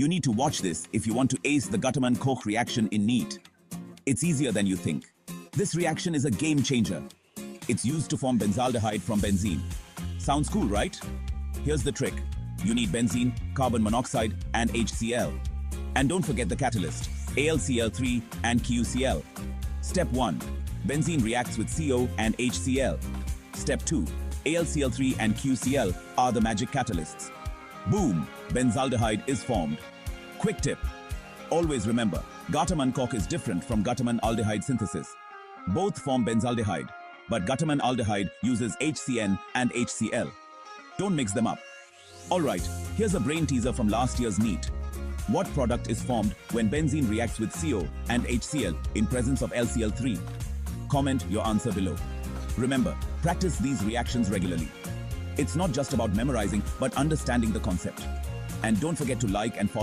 You need to watch this if you want to ace the Gattermann-Koch reaction in NEET. It's easier than you think. This reaction is a game changer. It's used to form benzaldehyde from benzene. Sounds cool, right? Here's the trick. You need benzene, carbon monoxide, and HCl. And don't forget the catalyst, AlCl3 and CuCl. Step 1. Benzene reacts with CO and HCl. Step 2. AlCl3 and CuCl are the magic catalysts. Boom! Benzaldehyde is formed. Quick tip. Always remember, Gattermann-Koch is different from Gattermann aldehyde synthesis. Both form benzaldehyde, but Gattermann aldehyde uses HCN and HCl. Don't mix them up. Alright, here's a brain teaser from last year's NEET. What product is formed when benzene reacts with CO and HCl in presence of AlCl3? Comment your answer below. Remember, practice these reactions regularly. It's not just about memorizing, but understanding the concept. And don't forget to like and follow